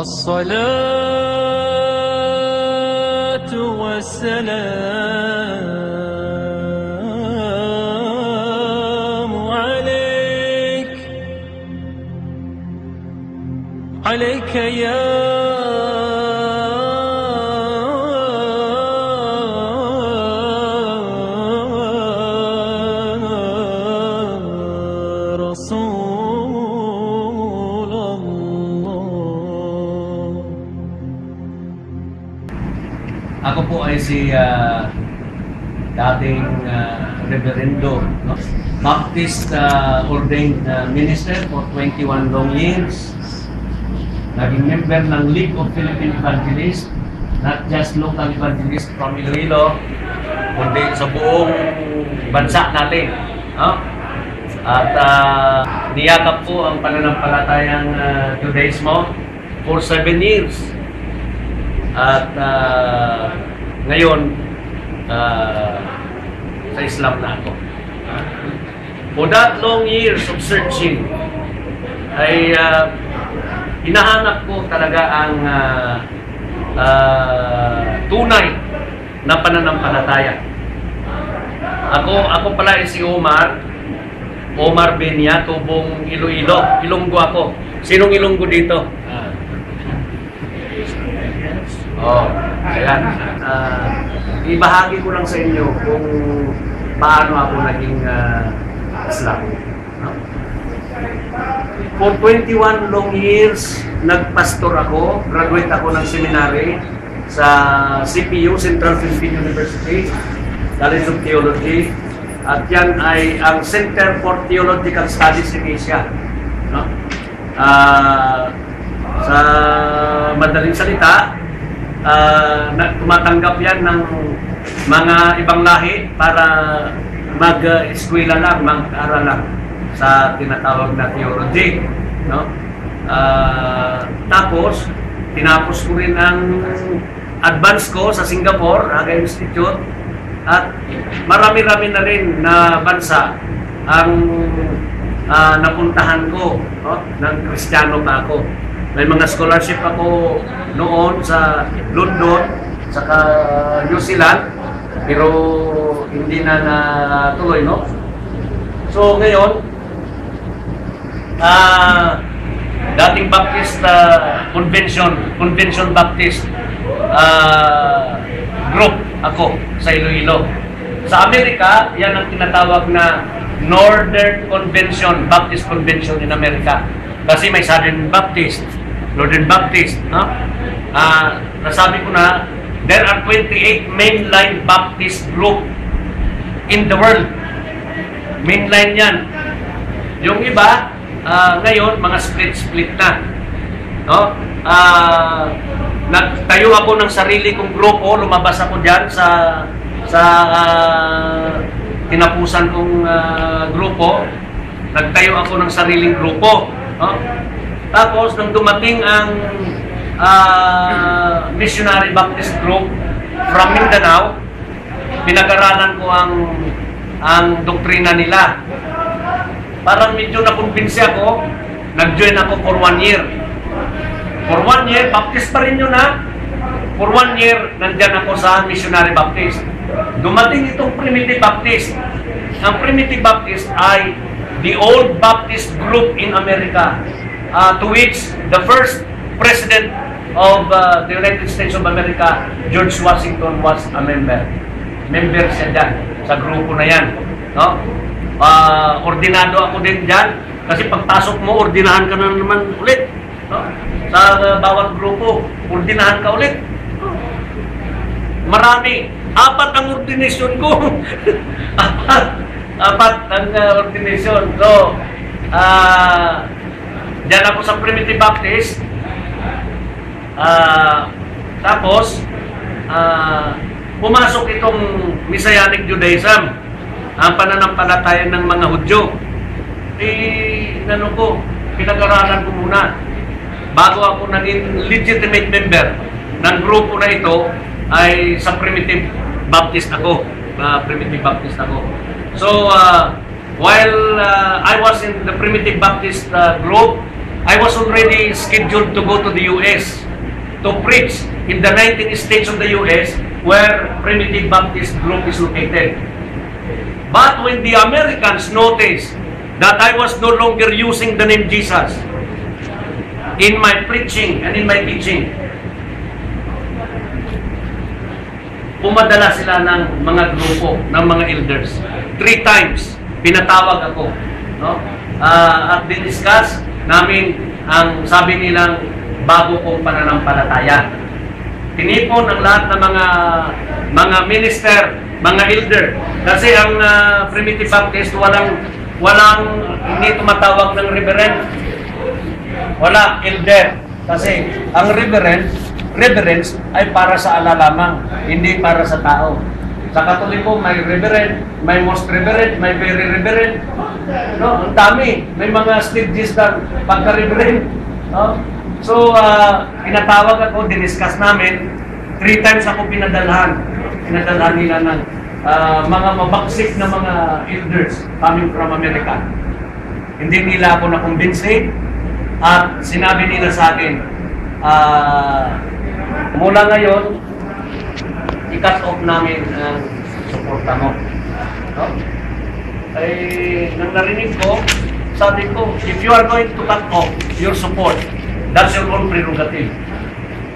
الصلاة Baptist ah, ordained ah, minister for 21 long years. Naging member ng League of Philippine Evangelists, not just local evangelists from Iloilo, kundi sa buong bansa natin. No? At uh, niyakap po ang pananampalatayang uh, Judaismo for seven years. At ah, ngayon, ah, sa Islam na ako. For that long years of searching, ay ah, hinahanap ko talaga ang ah, ah, tunay na pananampalataya. Ako, ako pala si Omar, Omar Benya, tubong Iloilo. Ilonggo ako. Sinong Ilonggo dito? Oh, ayan. Ah, ibahagi ko lang sa inyo kung paano ako naging uh, Islam. No? For 21 long years, nagpastor ako. Graduate ako ng seminary sa CPU, Central Philippine University, College of Theology. At yan ay ang Center for Theological Studies in Asia. No? Ah, sa madaling salita, na, tumatanggap yan ng mga ibang lahi para mag-eskwela lang, mag-aral lang sa tinatawag na theology. No? Ah, tapos, tinapos ko rin ang advance ko sa Singapore, Haga Institute, at marami-rami na rin na bansa ang ah, napuntahan ko no? ng Kristiyano pa ako. May mga scholarship ako noon sa London, saka New Zealand, pero hindi na natuloy, no? So ngayon, ah dating Baptist ah, Convention, Convention Baptist ah, group ako sa Iloilo. Sa Amerika, yan ang tinatawag na Northern Convention, Baptist Convention in America. Kasi may Southern Baptist, Northern Baptist, no? Ah, nasabi ko na, there are 28 mainline Baptist group in the world. Mainline yan. Yung iba, ah, ngayon, mga split-split na. No? Ah, nagtayo ako ng sarili kong grupo, lumabas ako diyan sa sa ah, tinapusan kong ah, grupo. Nagtayo ako ng sariling grupo, no? Tapos nang dumating ang ah, Missionary Baptist Group from Mindanao, pinag-aralan ko ang ang doktrina nila. Parang medyo nakumbinsi ako, nag-join ako for one year. For one year, Baptist pa rin yun ha. For one year, nandyan ako sa Missionary Baptist. Dumating itong Primitive Baptist. ang Primitive Baptist ay the old Baptist group in America uh, to which the first president of uh, the United States of America, George Washington, was a member. Member siya dyan sa grupo na yan. No? Ah, ordinado ako din dyan kasi pagpasok mo, ordinahan ka na naman ulit. No? Sa uh, bawat grupo, ordinahan ka ulit. Marami. Apat ang ordination ko. apat. Apat ang uh, ordination. So, ah, dyan ako sa Primitive Baptist. Ah, tapos, ah, pumasok itong Messianic Judaism, ang pananampalataya ng mga Hudyo. Eh, ano ko, pinag-aralan ko muna. Bago ako naging legitimate member ng grupo na ito, ay sa Primitive Baptist ako. Ah, Primitive Baptist ako. So, ah, while ah, I was in the Primitive Baptist ah, group, I was already scheduled to go to the U.S. to preach in the 19 states of the U.S. where Primitive Baptist group is located. But when the Americans noticed that I was no longer using the name Jesus in my preaching and in my teaching, pumadala sila ng mga grupo, ng mga elders. Three times, pinatawag ako. No? Ah, at diniscuss namin ang sabi nilang bago kong pananampalataya. Tinipon ang lahat ng mga mga minister, mga elder. Kasi ang ah, Primitive Baptist walang walang hindi tumatawag ng reverend. Wala elder. Kasi ang reverend, reverence ay para sa ala lamang, hindi para sa tao. Sa Katoliko, may reverend, may most reverend, may very reverend. No, ang dami. May mga stages ng pagka-reverend. No? So, uh, pinatawag ako, diniscuss namin. Three times ako pinadalhan. Pinadalhan nila ng ah, mga mabaksik na mga elders coming from America. Hindi nila ako nakumbinsi at sinabi nila sa akin, ah, mula ngayon, i-cut off namin ang suporta mo. No? Ay, nang narinig ko, sabi ko, if you are going to cut off your support, that's your own prerogative.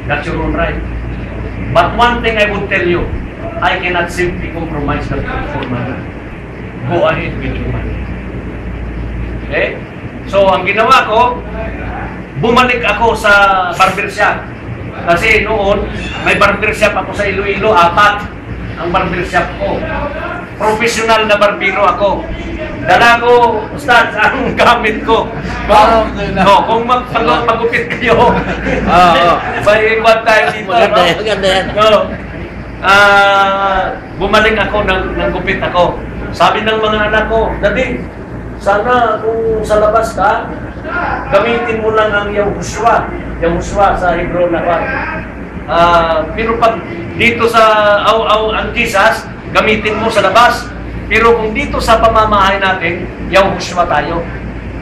That's your own right. But one thing I would tell you, I cannot simply compromise that for money. Go ahead with your money. Okay? So, ang ginawa ko, bumalik ako sa barbershop. Kasi noon, may barbershop ako sa Iloilo, apat ang barbershop ko. Professional na barbero ako. Dala ko, Ustad, ang gamit ko. Parang- no, kung mag pag- magupit kayo, Oo. may iwan tayo dito. Maganda no? yan, maganda yan. No. Ah, bumalik ako ng, ng gupit ako. Sabi ng mga anak ko, Daddy, sana kung sa labas ka, gamitin mo lang ang Yahushua. Yahushua sa Hebrew na pa. Ah, pero pag dito sa aw aw ang Jesus, gamitin mo sa labas. Pero kung dito sa pamamahay natin, Yahushua tayo.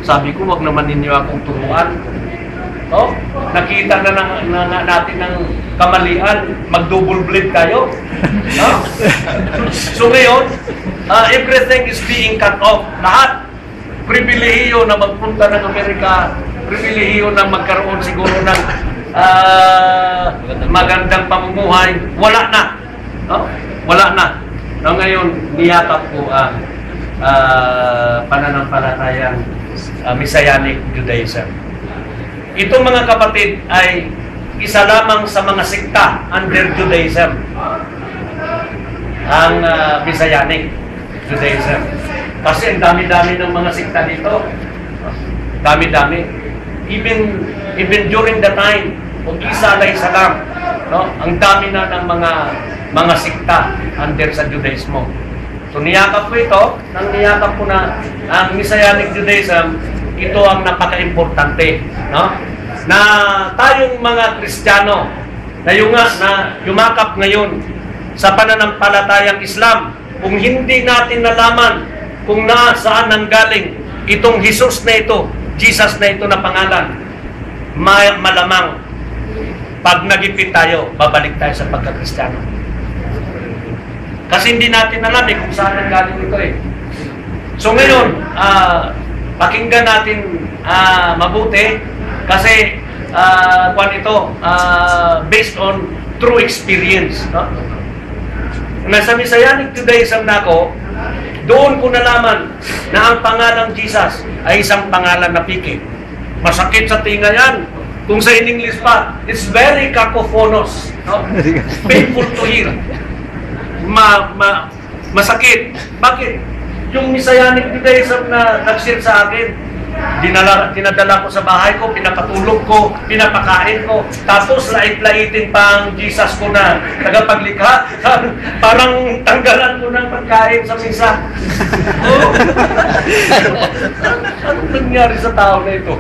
Sabi ko, wag naman ninyo akong turuan. Oh, nakita na, na, na, na natin ng kamalian, mag-double blade tayo. No? so ngayon, uh, everything is being cut off. Lahat. Pribilehiyo na magpunta ng Amerika, pribilehiyo na magkaroon siguro ng ah, magandang pamumuhay, wala na. No? Wala na. No, ngayon, niyakap ko ang ah, pananampalatayang uh, Messianic Judaism. Itong mga kapatid ay isa lamang sa mga sikta under Judaism. Ang uh, Messianic Judaism. Kasi ang dami-dami ng mga sikta dito. Dami-dami. Even even during the time of Isa alayhi salam, no? Ang dami na ng mga mga sikta under sa Judaismo. So niyakap ko ito, nang niyakap ko na ang Messianic Judaism, ito ang napaka-importante, no? Na tayong mga Kristiyano na yung na yumakap ngayon sa pananampalatayang Islam, kung hindi natin nalaman kung nasaan nanggaling itong Jesus na ito, Jesus na ito na pangalan, ma- malamang pag nagipit tayo, babalik tayo sa pagka-Kristiyano. Kasi hindi natin alam eh kung saan nanggaling ito eh. So ngayon, ah, pakinggan natin ah, mabuti kasi ah, kwan ito ah, based on true experience. No? Nasa Messianic Judaism na ako, doon ko nalaman na ang pangalang Jesus ay isang pangalan na piki. Masakit sa tinga yan. Kung sa in English pa, it's very cacophonous. No? Painful to hear. Ma, ma, masakit. Bakit? Yung Messianic Judaism na nag-share sa akin, dinala, tinadala ko sa bahay ko, pinapatulog ko, pinapakain ko, tapos lait-laitin pa ang Jesus ko na tagapaglikha. Parang tanggalan ko ng pagkain sa misa. Oh. Anong nangyari sa tao na ito?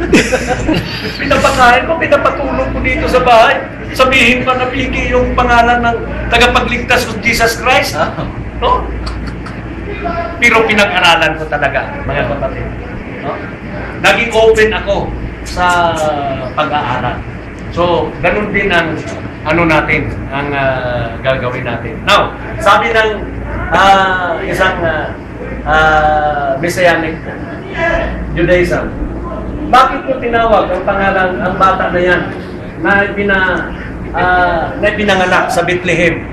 pinapakain ko, pinapatulog ko dito sa bahay. Sabihin pa na piki yung pangalan ng tagapagligtas ko, Jesus Christ. No? Pero pinag-aralan ko talaga, mga kapatid. No? Naging open ako sa pag-aaral. So, ganun din ang ano natin, ang ah, gagawin natin. Now, sabi ng ah, isang uh, Messianic Judaism, bakit ko tinawag ang pangalan, ang bata na yan, na pina, ah, na pinanganak sa Bethlehem,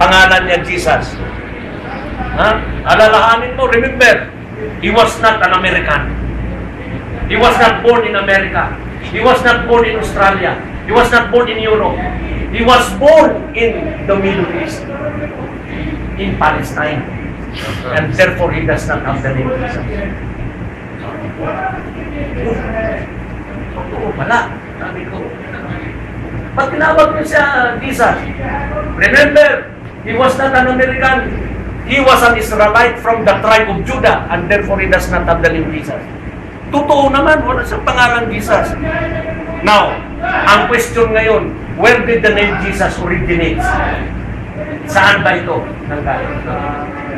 pangalan niya Jesus. Ha? Alalahanin mo, remember, he was not an American. He was not born in America. He was not born in Australia. He was not born in Europe. He was born in the Middle East, in Palestine. And therefore, he does not have the name Jesus. Oo pala. Sabi ko. Pag tinawag niyo siya Jesus, remember, he was not an American. He was an Israelite from the tribe of Judah and therefore he does not have the name Jesus. Totoo naman, wala siyang pangalan Jesus. Now, ang question ngayon, where did the name Jesus originate? Saan ba ito nanggaling?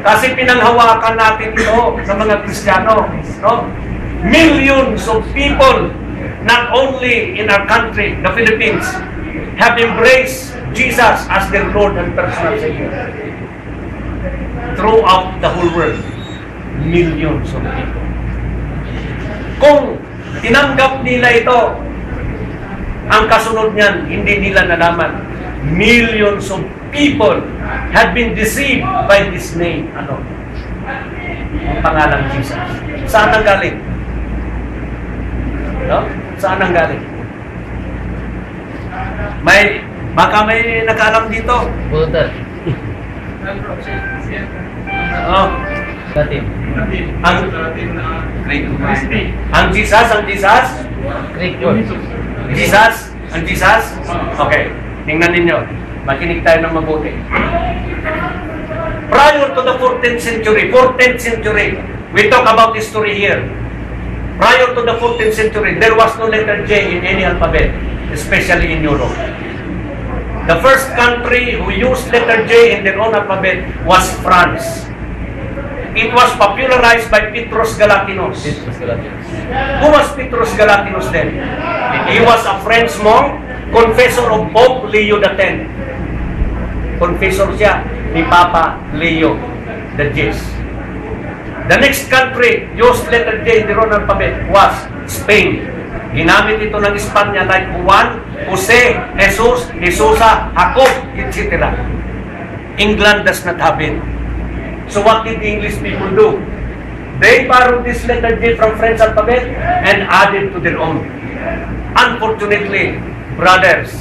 Kasi pinanghawakan natin ito sa mga Kristiyano. No? Millions of people, not only in our country, the Philippines, have embraced Jesus as their Lord and personal Savior. Throughout the whole world, millions of people. Kung tinanggap nila ito, ang kasunod niyan, hindi nila nalaman. Millions of people had been deceived by this name. Ano? Ang pangalang Jesus. Saan ang galing? No? Saan ang galing? May, baka may nakaalam dito. Buddha. Oh, Latin. ang Greek. Ang Jesus, ang Jesus, Greek word. Jesus, ang Jesus. Okay, tingnan ninyo. Makinig tayo ng mabuti. Prior to the 14th century, 14th century, we talk about history here. Prior to the 14th century, there was no letter J in any alphabet, especially in Europe. The first country who used letter J in their own alphabet was France. It was popularized by Petros Galatinos. Mas Latin. Who was Petrus Galatinos then? He was a French monk, confessor of Pope Leo X. Confessor siya ni Papa Leo the X. The next country used letter J in the Roman alphabet was Spain. Ginamit ito ng Espanya like Juan, Jose, Jesus, Jesusa, Jacob, etc. England does not have it. So what did the English people do? They borrowed this letter J from French alphabet and added to their own. Unfortunately, brothers,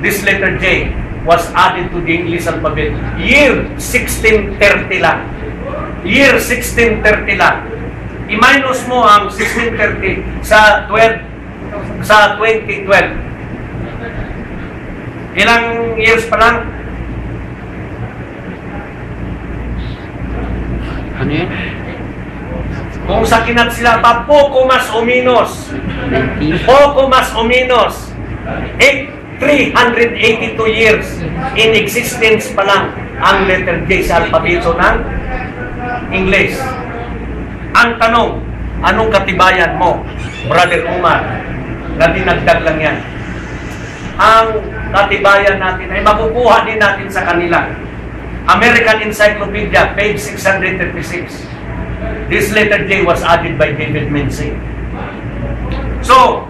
this letter J was added to the English alphabet year 1630 lang. Year 1630 lang. I-minus mo ang 1630 sa 12 sa 2012. Ilang years pa lang? Ano yun? Kung sa kinat sila pa, poco mas o menos. Poco mas o menos. Eh, 382 years in existence pa lang ang letter J sa alpabeto ng English. Ang tanong, anong katibayan mo, Brother Umar, na dinagdag lang yan? Ang katibayan natin ay makukuha din natin sa kanila. American Encyclopedia, page 636. this letter J was added by David Menzies. So,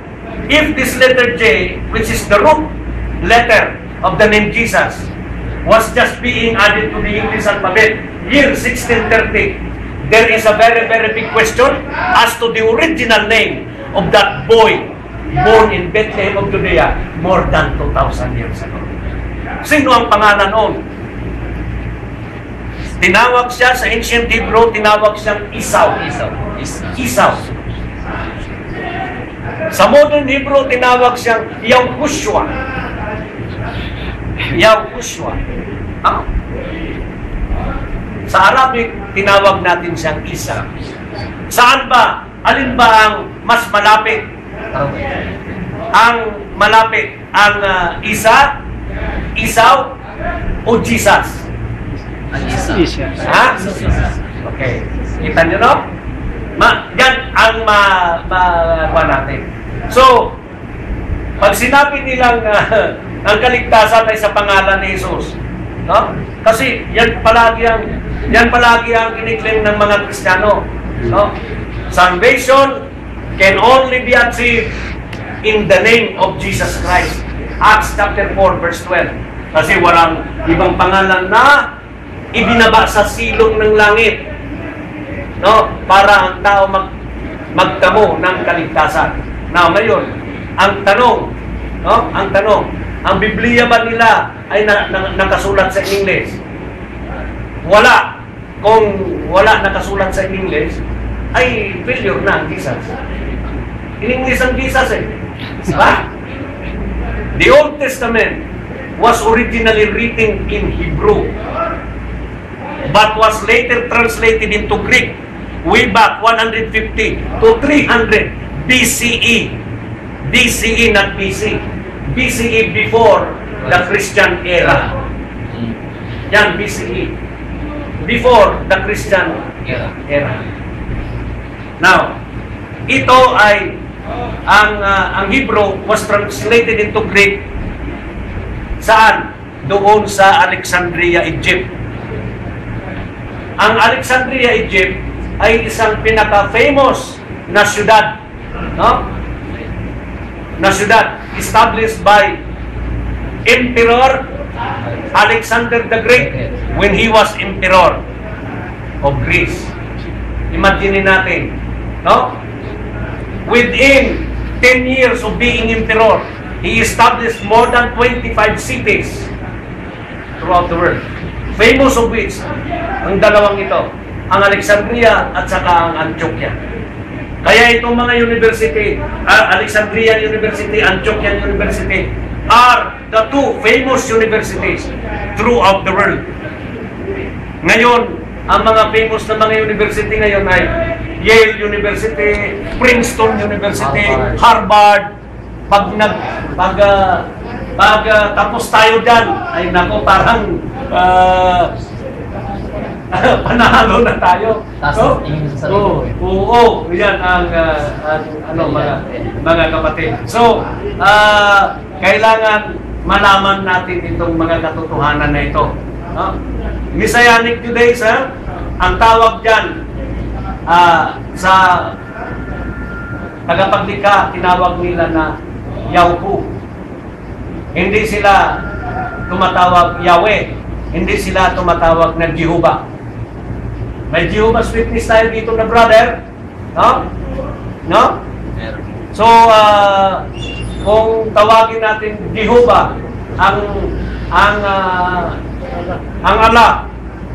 if this letter J, which is the root letter of the name Jesus, was just being added to the English alphabet, year 1630, there is a very, very big question as to the original name of that boy born in Bethlehem of Judea more than 2,000 years ago. Sino ang pangalan noon? Tinawag siya sa ancient Hebrew, tinawag siyang Isaw. Isaw. Isaw. Sa modern Hebrew, tinawag siyang Yahushua. Yahushua. Ah. Sa Arabic, tinawag natin siyang Isa. Saan ba? Alin ba ang mas malapit? Ang malapit? Ang ah, Isa, Isaw, o Jesus? Ang isa. Ha? Okay. Kita nyo, no? Ma, yan ang ma, ma, ma natin. So, pag sinabi nilang ah, ang kaligtasan ay sa pangalan ni Jesus, no? Kasi yan palagi ang yan palagi ang kiniklaim ng mga Kristiyano, no? Salvation can only be achieved in the name of Jesus Christ. Acts chapter 4 verse 12. Kasi walang ibang pangalan na ibinaba sa silong ng langit no para ang tao mag magtamo ng kaligtasan. Now, ngayon, ang tanong, no? Ang tanong, ang Biblia ba nila ay na, na, nakasulat sa English? Wala. Kung wala nakasulat sa English, ay failure na ang Jesus. In English ang Jesus eh. Diba? The Old Testament was originally written in Hebrew but was later translated into Greek way back 150 to 300 BCE. BCE, not BC. BCE before the Christian era. Yan, BCE. Before the Christian era. Now, ito ay ang ah, ang Hebrew was translated into Greek saan? Doon sa Alexandria, Egypt. Ang Alexandria, Egypt ay isang pinaka-famous na syudad, no? Na syudad established by Emperor Alexander the Great when he was emperor of Greece. Imagine natin, no? Within 10 years of being emperor, he established more than 25 cities throughout the world. Famous of which, ang dalawang ito, ang Alexandria at saka ang Antioquia. Kaya itong mga university, ah, Alexandria University, Antiochian University, are the two famous universities throughout the world. Ngayon, ang mga famous na mga university ngayon ay Yale University, Princeton University, Harvard. Pag nag pag ah, pag ah, tapos tayo diyan, ay nako parang ah, panalo na tayo. Tingin sa sarili Oo, eh. oo, yan ang, ah, ang ano mga mga kapatid. So, ah, kailangan malaman natin itong mga katotohanan na ito. No? Messianic Judaism, ang tawag diyan ah, sa tagapaglikha, tinawag nila na Yahweh. Hindi sila tumatawag Yahweh. Hindi sila tumatawag na Jehovah. May Jehovah's Witness tayo dito na brother. No? No? So, ah, kung tawagin natin Jehovah, ang ang ah, ang Allah,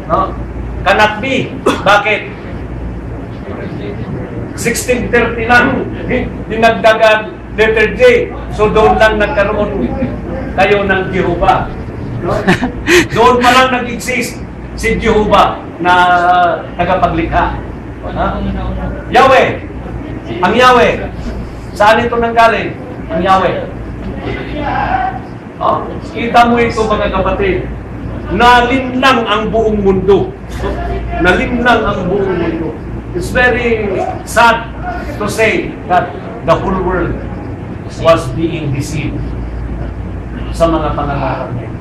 no? Cannot be. Bakit? 1630 lang dinagdagan letter J. So doon lang nagkaroon kayo ng Jehovah. No? Doon pa lang nag-exist si Jehovah na tagapaglikha. Ha? Yahweh. Ang Yahweh. Saan ito nanggaling? Ang Yahweh. Oh, kita mo ito mga kapatid. Nalinlang ang buong mundo. Nalinlang ang buong mundo. It's very sad to say that the whole world was being deceived sa mga pangangarap niya.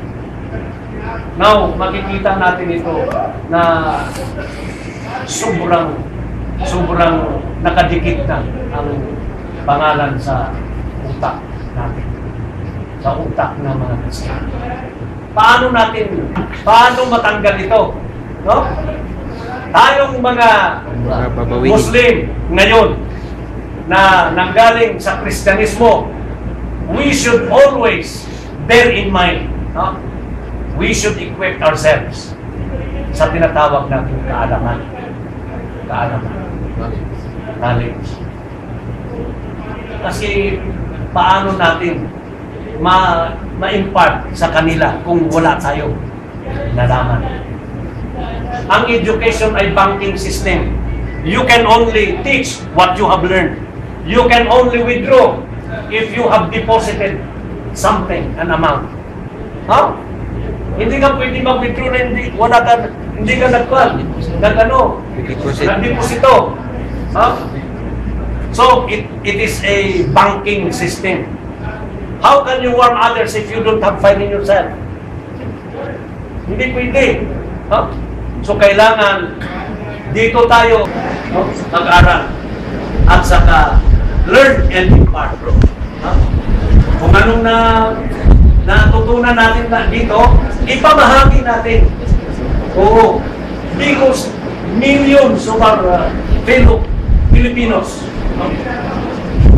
Now, makikita natin ito na sobrang sobrang nakadikit na ang pangalan sa utak natin. Sa utak ng mga Kristiyano. Paano natin, paano matanggal ito? No? Tayong mga Babawiin. Muslim ngayon na nanggaling sa Kristyanismo, we should always bear in mind, no? we should equip ourselves sa tinatawag natin kaalaman. Kaalaman. Knowledge. Kasi paano natin ma ma-impart sa kanila kung wala tayo nalaman. Ang education ay banking system. You can only teach what you have learned. You can only withdraw if you have deposited something, an amount. Ha? Hindi ka pwede mag-withdraw na hindi, wala ka, hindi ka nagkuhan, nag ano, Deposit. nag-deposito. Ha? So, it, it is a banking system. How can you warn others if you don't have fire in yourself? Hindi pwede. Ha? So, kailangan dito tayo no, mag-aral at saka learn and impart. Ha? Kung anong na natutunan natin na dito, ipamahagi natin. Oo. Because millions of our uh, fellow Filipinos no,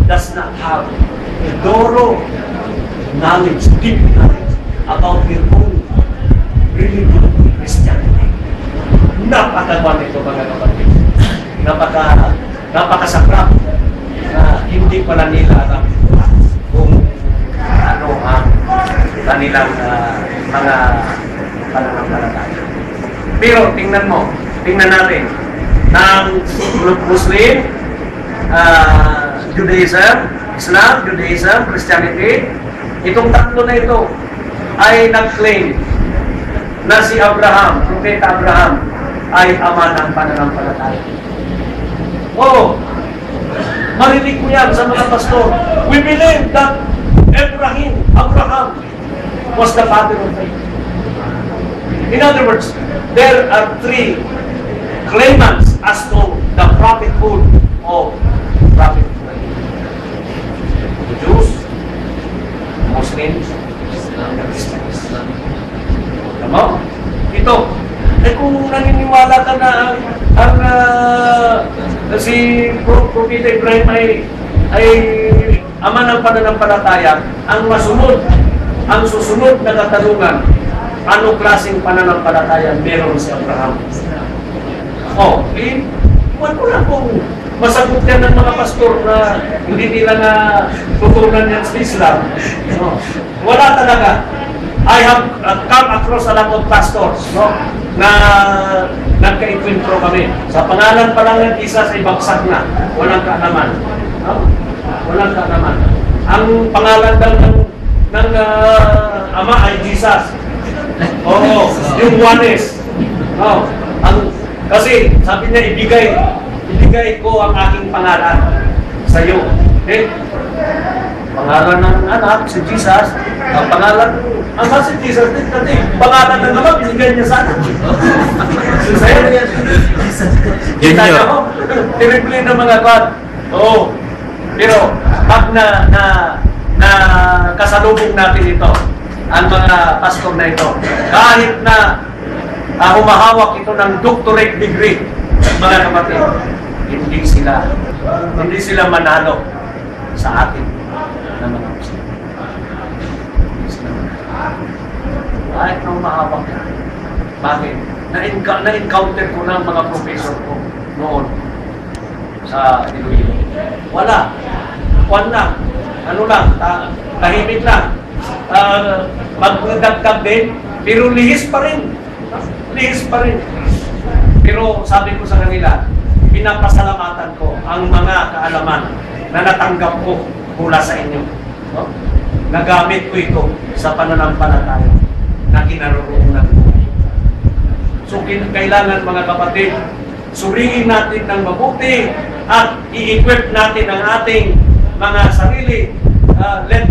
does not have thorough knowledge, deep knowledge about their own religion, Christianity. Napakagawa nito mga kapatid. Napaka, napakasakrap na hindi pala nila alam kung ano ang kanilang uh, mga pananampalataya. Pero tingnan mo, tingnan natin, ng Muslim, ah, Judaism, Islam, Judaism, Christianity, itong tatlo na ito ay nag-claim na si Abraham, Propeta Abraham, ay ama ng pananampalataya. Oo, marinig ko yan sa mga pastor. We believe that Abraham, Abraham was the father of faith. In other words, there are three claimants as to the prophethood of Prophet. The Jews, Muslims, and the Christians. Tama? Ito. Eh kung naniniwala ka na ang, ang ah, si Pro- Propeta Ibrahim ay, ay ama ng pananampalataya, ang masunod, ang susunod na katanungan, anong klaseng pananampalataya meron si Abraham? Oh, eh, iwan ko lang kung masagot yan ng mga pastor na hindi nila na tutunan yan sa Islam. No. Wala talaga. I have uh, come across a lot of pastors no, na nagka-encuentro kami. Sa pangalan pa lang ng isa sa ibagsak na. Walang kaalaman. No? Walang kaalaman. Ang pangalan daw ng, ng uh, ama ay Jesus. Oo, yung Juanes. Oh, ang kasi sabi niya ibigay ibigay ko ang aking pangalan sa iyo. Eh, pangalan ng anak si Jesus, ang pangalan ama si Jesus din kasi pangalan ng ama binigay niya sa anak. so, sa'yo, Kita niyo, oh, terrible ng mga God. Oo. Pero pag na na na kasalubong natin ito, ang mga pastor na ito, kahit na ah, humahawak ito ng doctorate degree, mga kapatid, hindi sila hindi sila manalo sa atin na mga Muslim. Hindi sila manalo. Kahit na humahawak yan. Bakit? Na-encounter, na-encounter ko na ang mga professor ko noon sa Iloilo. Wala. Kwan lang. Ano lang. Ta tahimik lang. Uh, Magdagdag din. Pero lihis pa rin. Lihis pa rin. Pero sabi ko sa kanila, pinapasalamatan ko ang mga kaalaman na natanggap ko mula sa inyo. No? Nagamit ko ito sa pananampalataya na kinaroroonan. So kailangan mga kapatid, suriin natin ng mabuti at i-equip natin ang ating mga sarili. Uh, let,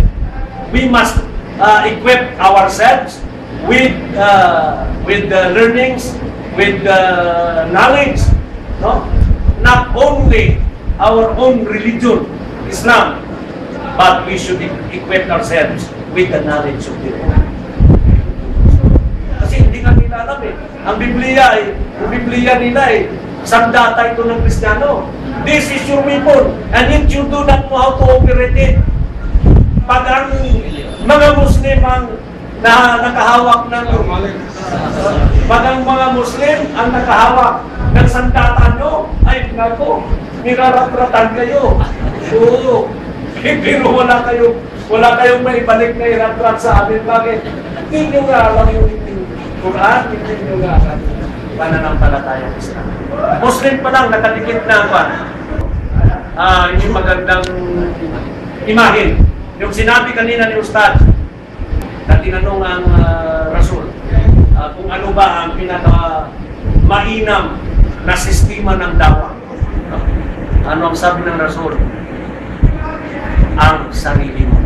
we must uh, equip ourselves with uh, with the learnings, with the knowledge, no? Not only our own religion, Islam, but we should equip ourselves with the knowledge of the Lord. Nila alam eh. Ang Biblia eh, ang Biblia nila eh, sandata ito ng Kristiyano. This is your weapon, and if you do not know how to operate it, pag ang mga Muslim ang na nakahawak ng pag ang mga Muslim ang nakahawak ng sandata nyo, ay nako, niraratratan kayo. Oo. Pero wala kayo, wala kayong maibalik na iratrat sa amin. Bakit? Hindi nyo nga alam yung Nyo nga alam yung pananampalatayang Islam. Muslim pa lang, nakadikit na pa. Ah, hindi magandang imahin. Yung sinabi kanina ni Ustad, na tinanong ang ah, Rasul, ah, kung ano ba ang pinaka mainam na sistema ng dawa. Ano ang sabi ng Rasul? Ang sarili mo.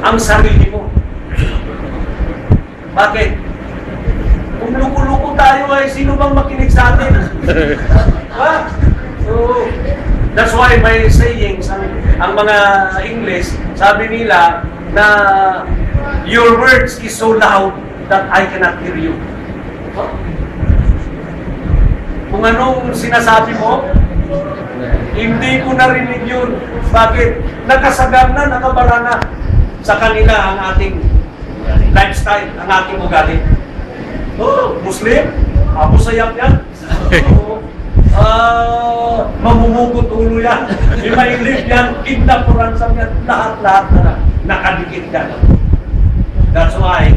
Ang sarili mo. Bakit? Kung luko-luko tayo ay sino bang makinig sa atin? ha? So, that's why may sayings, ang, mga English, sabi nila na your words is so loud that I cannot hear you. Huh? Kung anong sinasabi mo, hindi ko narinig yun. Bakit? Nakasagar na, nakabara na sa kanila ang ating lifestyle, ang ating ugali. Oh, Muslim? Apo sayap yan. Oh, ah, mamumugot ulo yan. Imailip yan, kidnap o yan. Lahat-lahat na nakadikit yan. That's why,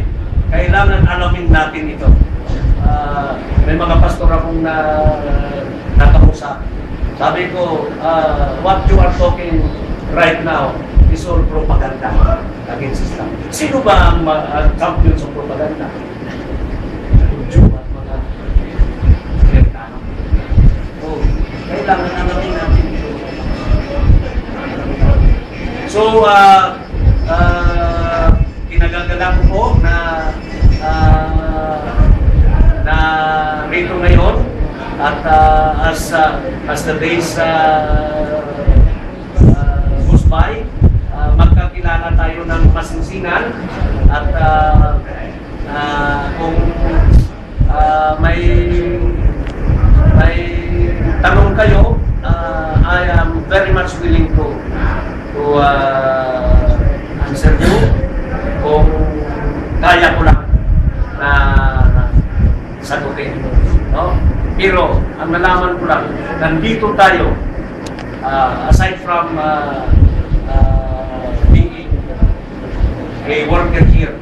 kailangan alamin natin ito. Ah, may mga pastor akong na, nakausap. Sabi ko, ah, what you are talking right now is all propaganda against Islam. Sino ba ang ma- ang champion sa propaganda? Jew at mga Amerikano. Oh, kailangan alamin natin ito. So, ah, ah, kinagagala ko po na ah, na rito ngayon at ah, as ah, as the days uh, by, ah, magkakilala tayo ng masinsinan at ah, ah, kung ah, may may tanong kayo, ah, I am very much willing to to uh, answer you kung kaya ko lang na sagutin. No? Pero ang nalaman ko lang, nandito tayo ah, aside from uh, uh, being a worker here.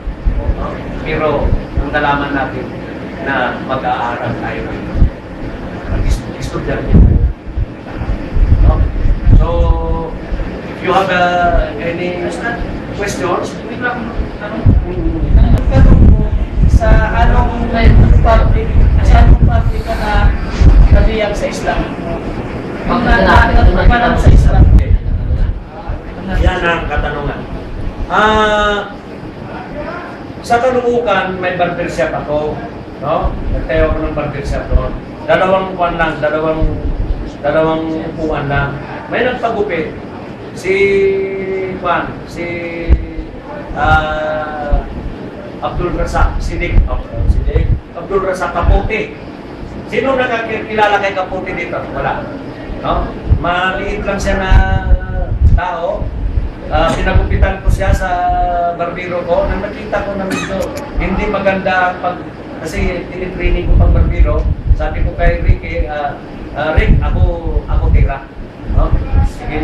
Pero ang nalaman natin na mag-aaral tayo. Estudyante tayo. No? So, if you have uh, any questions, Tanong mo, sa anong public, sa anong public ka na nabiyag sa Islam? Yung na, na, na, sa Islam. Yan ang katanungan. Ah, sa kaluukan, may barber shop ako. No? Nagtayo ako ng barber shop doon. Dalawang kuwan lang, dalawang dalawang upuan lang. May nagpagupit. Si Juan, si ah, Abdul Razak, si Dick, oh, si Dick, Abdul Razak Kaputi. Sino nakakilala kay Kaputi dito? Wala. No? Maliit lang siya na tao. Ah, pinagupitan ko siya sa barbero ko. Nang nakita ko na medyo hindi maganda pag... Kasi tinitraining ko pang barbero. Sabi ko kay Ricky, ah, ah, Rick, ako, ako tira. No? Sige,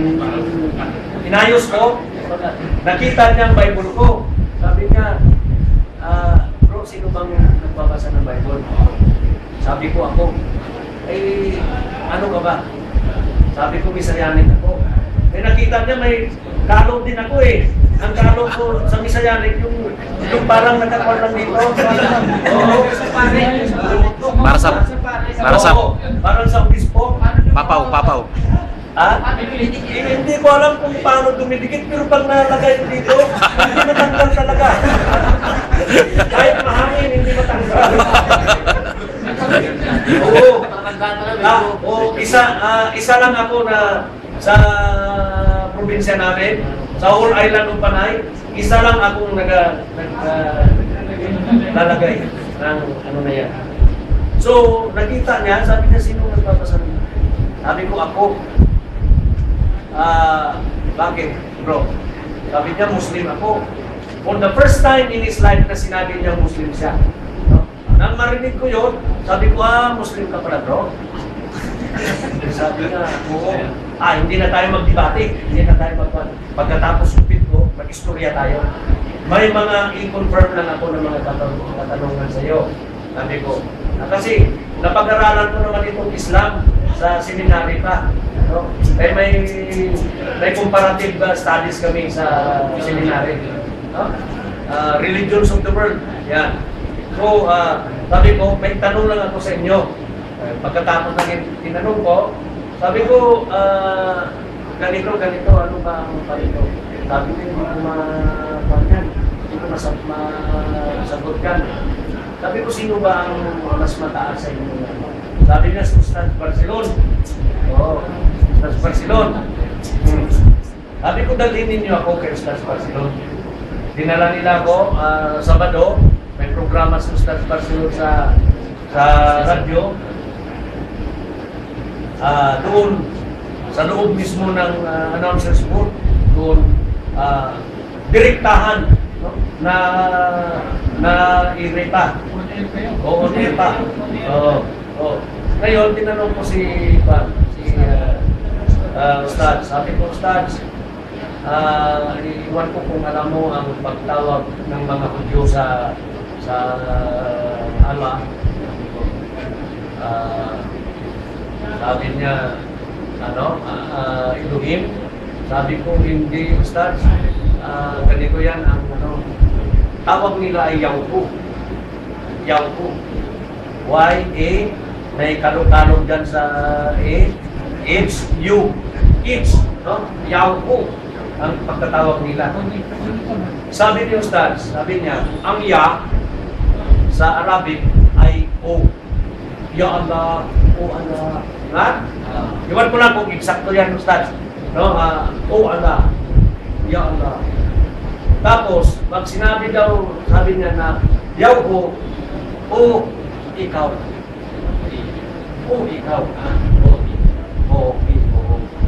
inayos ko. Nakita niya ang Bible ko. Sabi niya, ah, bro, sino bang nagbabasa ng Bible? Sabi ko ako, eh, ano ka ba? Sabi ko, Misayanin ako. Eh, nakita niya may kalong din ako eh. Ang kalong ko sa Misayanin, yung, yung parang nakakwal lang dito. Oo. Para sa para sa Oo, parang sa obispo. papaw, papaw. Ha? Eh, hindi ko alam kung paano dumidikit, pero pag nalagay dito, hindi matanggal talaga. Kahit mahangin, hindi matanggal. Oo. Ah, o isa ah, isa lang ako na sa probinsya namin, sa whole island ng Panay, isa lang akong naga nag ah, lalagay ng ano na yan. So, nakita niya, sabi niya, sino nagpapasabi? Sabi ko, ako. Ah, bakit, bro? Sabi niya, Muslim ako. For the first time in his life na sinabi niya Muslim siya. No? Nang marinig ko yun, sabi ko, ah, Muslim ka pala, bro. sabi niya, oo. Ah, hindi na tayo magdebate. Hindi na tayo mag Pagkatapos upit ko, mag-istorya tayo. May mga i-confirm lang ako ng mga tatanong, katanungan sa iyo. Sabi ko, ah, kasi napag-aralan ko naman itong Islam sa seminary pa. No? May, may, may comparative uh, studies kami sa seminary. No? Ah, religions of the world. Yan. So, ah, sabi ko, may tanong lang ako sa inyo. Eh, Pagkatapos ng tinanong ko, sabi ko, ah, ganito, ganito, ano ba ang palito? Sabi ko, hindi ko ma-panyan. Hindi ko masab- masagot yan. Sabi ko, sino ba ang mas mataas sa inyo? Sabi niya, si Ustad Barcelon. Oo, Ustad Barcelon. Hmm. Sabi ko, dalhin ninyo ako kay Ustad Barcelon. Dinala nila ako, ah, Sabado, may programa sa Ustad Barcelon sa sa radyo. Ah, doon sa loob mismo ng ah, announcers booth, doon ah, direktahan no, na na irita. Oo, pa. Oo. Oo. Ngayon, tinanong ko si pa, si uh, uh, Ustad. Sabi ko, Ustad, ah iwan ko kung alam mo ang pagtawag ng mga Hudyo sa sa Allah. Sabi ko, ah, sabi niya, ano, ah, ah, Elohim. Sabi ko, hindi, Ustad. Ah, ganito yan ang ano, tawag nila ay Yauko. Yauko. Y-A, may kalog-kalog dyan sa A. H, U. H, no? Yauko ang pagkatawag nila. Sabi ni Ustad, sabi niya, ang Ya sa Arabic ay O. Ya Allah, O Allah. Nga? Iwan ko lang kung eksakto yan, Ustad. No? ah, o Allah. Ya Allah. Tapos, pag sinabi daw, sabi niya na, Yaw ko, o ikaw. O ikaw. O, o, o,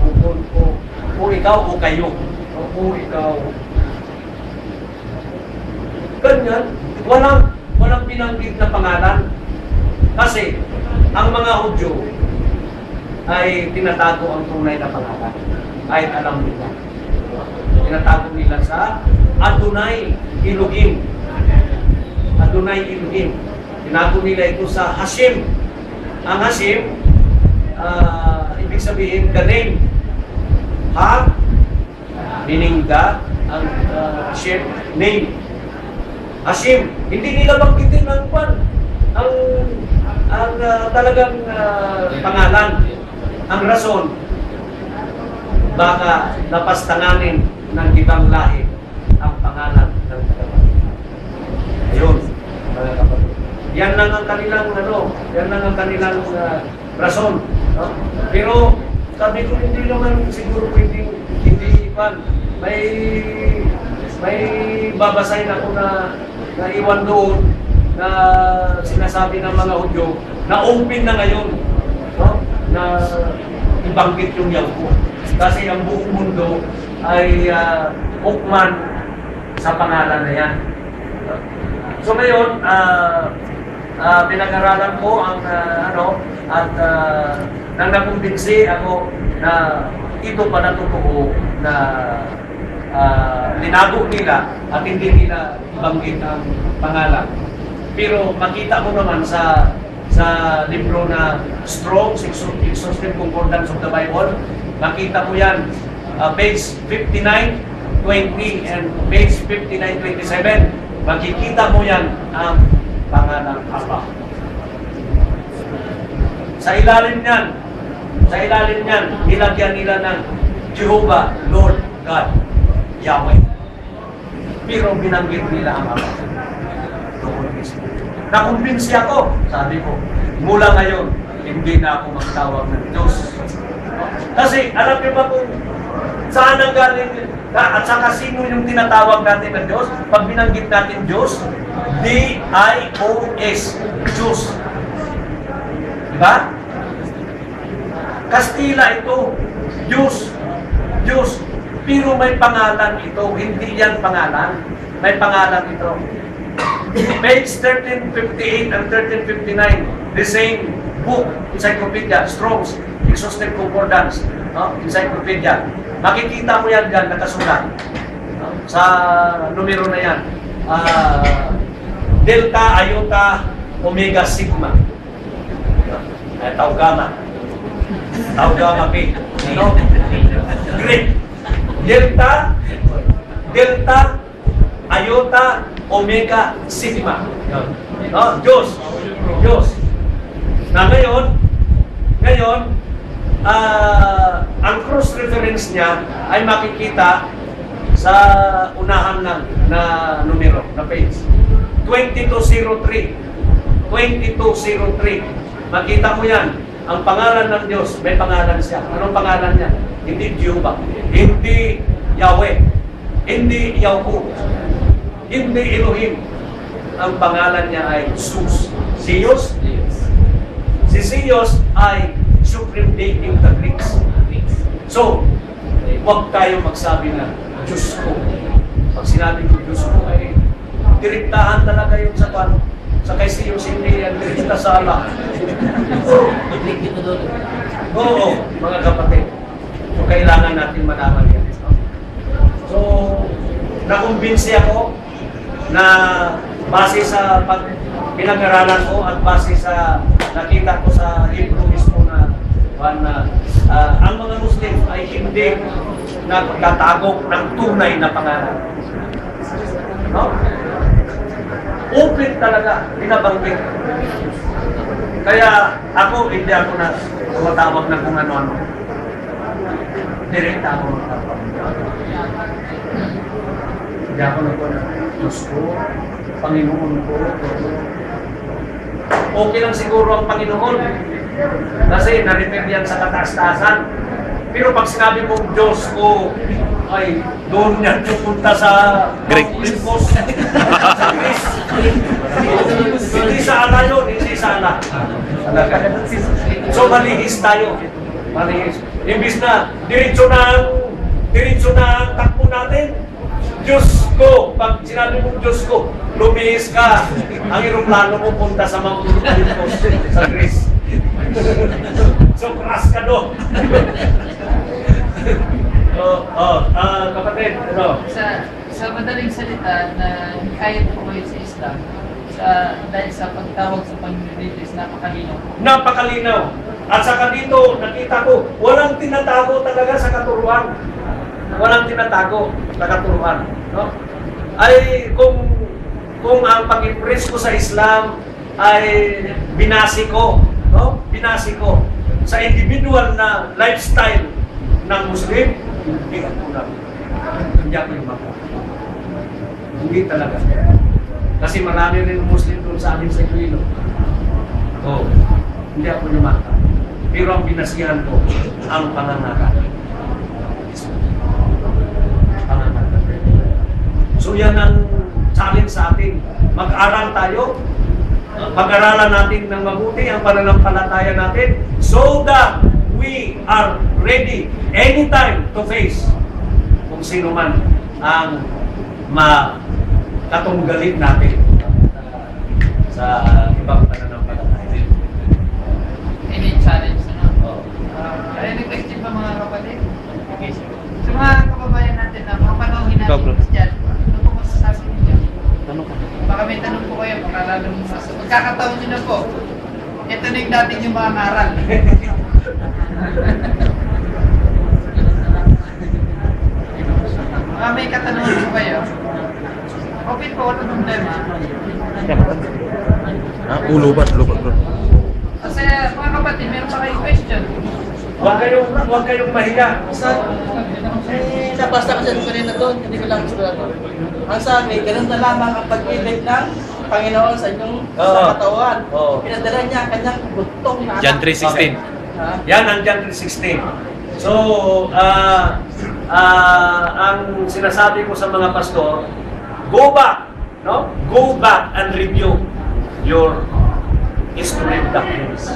o, o, o, o ikaw o kayo. O, ikaw. Ganyan, walang, walang binanggit na pangalan. Kasi, ang mga Hudyo ay tinatago ang tunay na pangalan. Kahit alam nila. Tinatago nila sa Adonai Elohim. Adonai Elohim. Tinago nila ito sa Hashim. Ang Hashim, ah, ibig sabihin, the name. Ha, meaning the, ang uh, Hashim, name. Hashim, hindi nila banggitin ang pan. Ang, ang ah, talagang ah, pangalan. Ang rason, baka napastanganin ng ibang lahi ang pangalan ng tagapagod. Ayun, mga kapatid. Yan lang ang kanilang ano, yan lang ang kanilang uh, rason. No? Pero sabi ko hindi naman siguro pwedeng hindi pan may may babasahin ako na na iwan doon na sinasabi ng mga Hudyo na open na ngayon? Na ibanggit yung Yahoo. Kasi ang buong mundo ay uh, ukman sa pangalan na yan. So ngayon, ah ah, pinag-aralan ko ang ah, ano at uh, nang nakumbinsi ako na ito pala totoo na ah, linago nila at hindi nila banggit ang pangalan. Pero makita mo naman sa sa libro na Strong Exhaustive Concordance of the Bible, makita mo yan uh, page 59, 20 and page 59, 27 makikita mo yan ang pangalan Allah. Sa ilalim niyan, sa ilalim niyan, nilagyan nila ng Jehovah, Lord God, Yahweh. Pero binanggit nila ang Allah. Nakumbinsi ako, sabi ko, mula ngayon, hindi na ako magtawag ng Diyos. Kasi alam niyo ba kung saan ang galing at saka sino yung tinatawag natin ng Diyos? Pag binanggit natin Diyos, D-I-O-S, Diyos. Diba? Kastila ito, Diyos, Diyos. Pero may pangalan ito, hindi yan pangalan. May pangalan ito. Page 1358 and 1359, the same book, Encyclopedia, Strong's Exhaustive Concordance, no? Encyclopedia. Makikita mo yan dyan, nakasulat. no? Sa numero na yan. Ah, Delta, Iota, Omega, Sigma. Eh, Tau Gamma. Tau Gamma P. No? Greek. Delta, Delta, Iota, Omega, Sigma. Yun. No? Diyos. Diyos. Na ngayon, ngayon, ah, ang cross reference niya ay makikita sa unahan ng na numero, na page. 2203. 2203. Makita mo yan. Ang pangalan ng Diyos, may pangalan siya. Anong pangalan niya? Hindi Jehovah. Hindi Yahweh. Hindi Yahoo. Hindi Elohim. Ang pangalan niya ay Zeus. Zeus? Si Zeus ay supreme deity of the Greeks. So, huwag tayo magsabi na Diyos ko. Pag sinabi ko Diyos ko ay direktahan talaga yun sa pan. Sa kay Zeus hindi yan direkta sa Allah. Oo, mga kapatid. So, kailangan natin malaman yan. So, nakumbinsi ako na base sa pag pinag-aralan ko at base sa nakita ko sa libro mismo na na ah, ang mga Muslim ay hindi nagtatago ng tunay na pangalan. No? Open talaga, binabanggit. Kaya ako, hindi ako na tumatawag na kung ano-ano. Direkta ako magtawag. Hindi ako na Diyos ko, Panginoon ko. Okay lang siguro ang Panginoon. Kasi na-refer yan sa kataas-taasan. Pero pag sinabi mong Diyos ko, ay doon yan pupunta sa Greek. Olympus. sa Greece. hindi sa ala yun, hindi sa ala. So malihis tayo. Malihis. Imbis na diretso na ang diretso na ang takbo natin. Diyos ko, pag sinabi mong Diyos ko, lumihis ka. Ang eroplano mo punta sa Mount Olympus sa Greece. so crash ka doon. oh, oh, ah, kapatid, ano? Sa sa madaling salita na hikayat po kayo sa Islam, sa, dahil sa pagtawag sa Panginoon is napakalinaw. Napakalinaw. At saka dito, nakita ko, walang tinatago talaga sa katuruan. Walang tinatago katuruan. No? Ay, kung kung ang pag-impress ko sa Islam ay binasi ko, no? Binasi ko sa individual na lifestyle ng Muslim, hindi ako lang. Hindi ako yung maka. Hindi talaga. Kasi marami rin Muslim doon sa amin sa. Oh, hindi ako lumata. Pero ang binasihan ko, ang pangangaral. So yan ang challenge sa atin. Mag-aral tayo, pag-aralan natin ng mabuti ang pananampalataya natin so that we are ready anytime to face kung sino man ang makatunggalit natin sa ibang pananampalataya. Any challenge na no? Oh. Uh, ay, nag-question pa mga kapatid? Sa mga kababayan natin na mga panahon natin dyan, ano po masasabi niyo? Tanong ka. Baka may tanong po kayo, baka lalong mas... Magkakataon nyo na po. Ito na yung dati yung mga ngaral. Baka may katanungan po kayo. Open po, walang problema. Ah, ulo ba? Ulo ba? Kasi mga kapatid, meron pa kayong question. Huwag kayong, huwag kayong mahiya. Sa, eh, nabasa kasi ko kanina doon, hindi ko lang sigurado. Ang sabi, ganun na lamang ang pag-ibig ng Panginoon sa inyong Oo. sa katawan. Oo. Pinadala niya ang kanyang butong na anak. John 3.16. Ha? Yan ang John 3.16. So, ah ah, ang sinasabi ko sa mga pastor, go back, no? Go back and review your history of doctrines.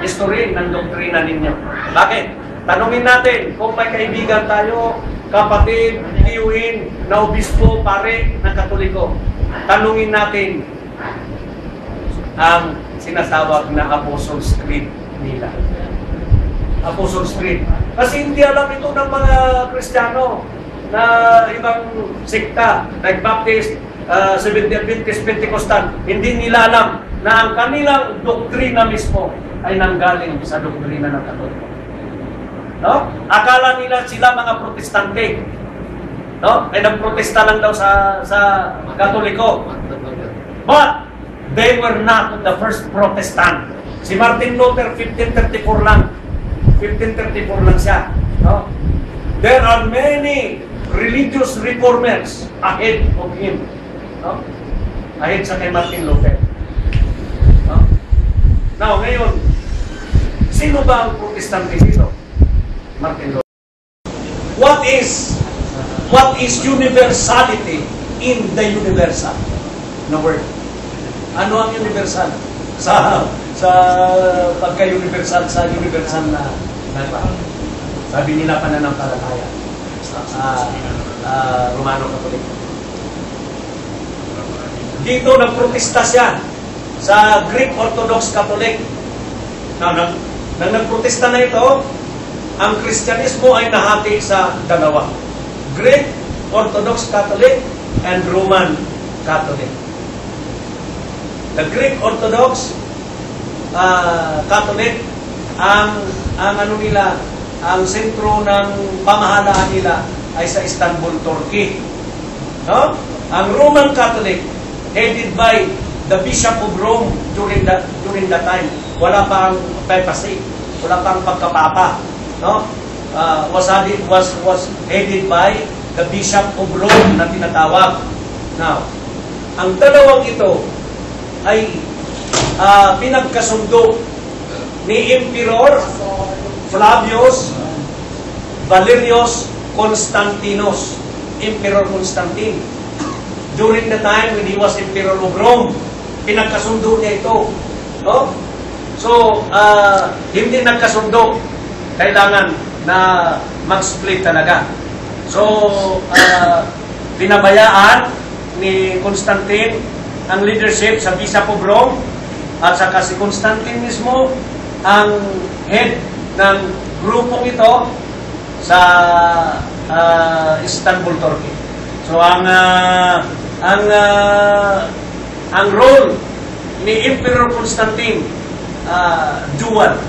History ng doktrina ninyo. Bakit? Tanungin natin kung may kaibigan tayo, kapatid, tiyuhin, na obispo, pare, ng katoliko. Tanungin natin ang sinasawag na Apostles Creed nila. Apostle Street. Kasi hindi alam ito ng mga Kristiyano na ibang sekta, like Baptist, uh, Seventh Adventist, Pentecostal. Hindi nila alam na ang kanilang doktrina mismo ay nanggaling sa doktrina ng Katoliko. No? Akala nila sila mga protestante. No? Ay nagprotesta lang daw sa sa Katoliko. But they were not the first Protestant. Si Martin Luther 1534 lang. 1534 lang siya. No? There are many religious reformers ahead of him. No? Ahead sa kay Martin Luther. No? Now, ngayon, sino ba ang protestante dito? What is what is universality in the universal? No word. Ano ang universal? Sa sa pagka-universal sa universal na na sabi nila pananampalataya. Ah, ah, Romano Katoliko. Dito nagprotesta siya sa Greek Orthodox Catholic. Na, nang, nang nagprotesta na ito, ang Kristyanismo ay nahati sa dalawa. Greek Orthodox Catholic and Roman Catholic. The Greek Orthodox ah, Catholic ang ang ano nila ang sentro ng pamahalaan nila ay sa Istanbul, Turkey. No? Ang Roman Catholic headed by the Bishop of Rome during that during that time. Wala pang papacy, wala pang pagkapapa, no? Uh, was headed was was headed by the Bishop of Rome na tinatawag. Now, ang dalawang ito ay ah, pinagkasundo ni Emperor Flavius Valerius Constantinos, Emperor Constantine. During the time when he was Emperor of Rome, pinagkasundo niya ito. No? So, ah, hindi nagkasundo. Kailangan na mag-split talaga. So, ah, pinabayaan ni Constantine ang leadership sa Bishop of Rome at saka si Constantine mismo ang head ng grupong ito sa ah, Istanbul, Turkey. So ang ah, ang ah, ang role ni Emperor Constantine ah, dual,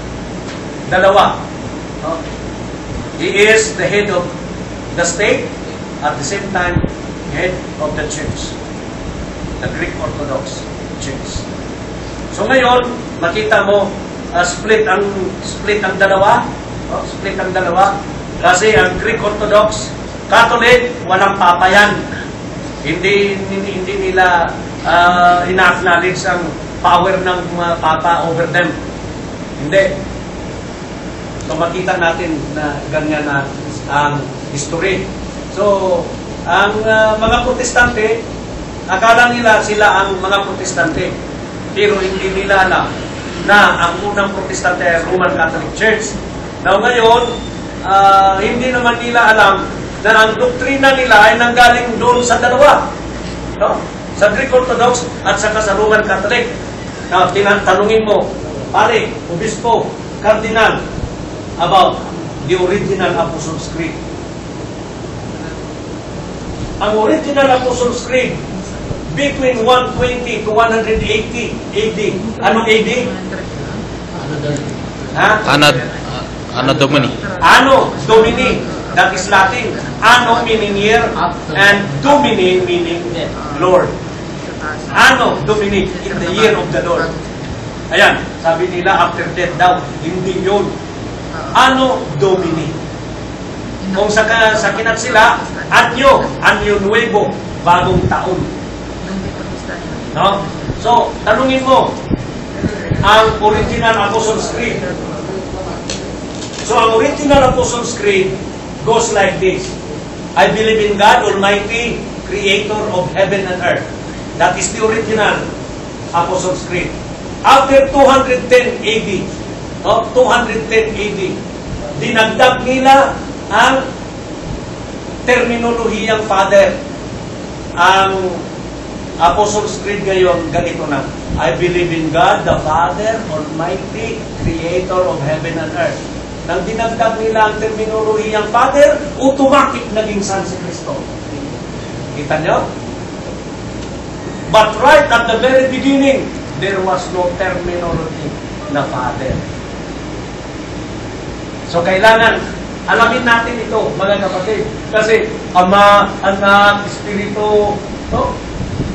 dalawa. No? He is the head of the state at the same time head of the church, the Greek Orthodox Church. So ngayon, makita mo ah, split ang split ang dalawa, no? split ang dalawa kasi ang Greek Orthodox Catholic walang papayan. Hindi hindi, hindi nila uh, ina-acknowledge ang power ng mga papa over them. Hindi. So makita natin na ganyan na ang history. So, ang ah, mga protestante, akala nila sila ang mga protestante. Pero hindi nila alam na ang unang protestante ay Roman Catholic Church. Now ngayon, ah, hindi naman nila alam na ang doktrina nila ay nanggaling doon sa dalawa. No? Sa Greek Orthodox at saka sa Roman Catholic. Now, tinatanungin mo, pare, obispo, cardinal, about the original Apostles' Creed. Ang original Apostles' Creed, between 120 to 180 AD. Anong AD? Ha? Anad, Anad Domini. Anno Domini, that is Latin. Anno meaning year, and Domini meaning Lord. Anno Domini, in the year of the Lord. Ayan, sabi nila after death daw, hindi yun. Anno Domini. Kung sa, sa kinat sila, Anyo, Anyo Nuevo, bagong taon. No? So, tanungin mo, ang original Apostles' Creed. So, ang original Apostles' Creed goes like this. I believe in God Almighty, Creator of heaven and earth. That is the original Apostles' Creed. After 210 AD, no? 210 AD, dinagdag nila ang terminolohiyang Father. Ang Apostles' Creed ngayon, ganito na. I believe in God, the Father, Almighty, Creator of heaven and earth. Nang dinagdag nila ang terminolohiyang Father, automatic naging Son si Kristo. Kita nyo? But right at the very beginning, there was no terminology na Father. So kailangan alamin natin ito, mga kapatid. Kasi Ama, Anak, Espiritu, no?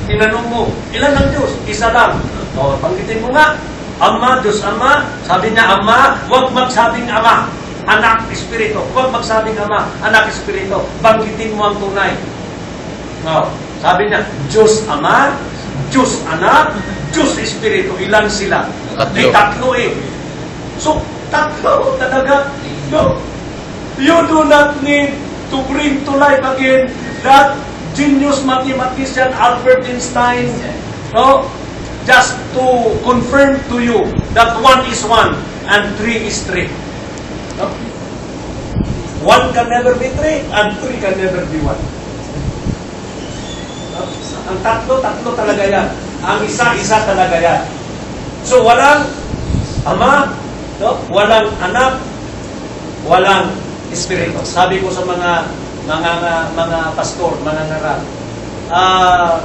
Tinanong mo, ilan ang Diyos? Isa lang. O, panggitin mo nga. Ama, Diyos Ama. Sabi niya, Ama, huwag magsabing Ama. Anak, Espiritu. Huwag magsabing Ama, Anak, Espiritu. Banggitin mo ang tunay. No. Sabi niya, Diyos Ama, Diyos Anak, Diyos Espiritu. Ilan sila? Tatlo. May tatlo eh. So, tatlo talaga. No. You do not need to bring to life again that genius mathematician Albert Einstein. No? Just to confirm to you that one is one and three is three. No? One can never be three and three can never be one. No? Ang tatlo, tatlo talaga yan. Ang isa, isa talaga yan. So walang ama, no? walang anak, walang espiritu. Sabi ko sa mga mga mga pastor, mga ngaral, ah,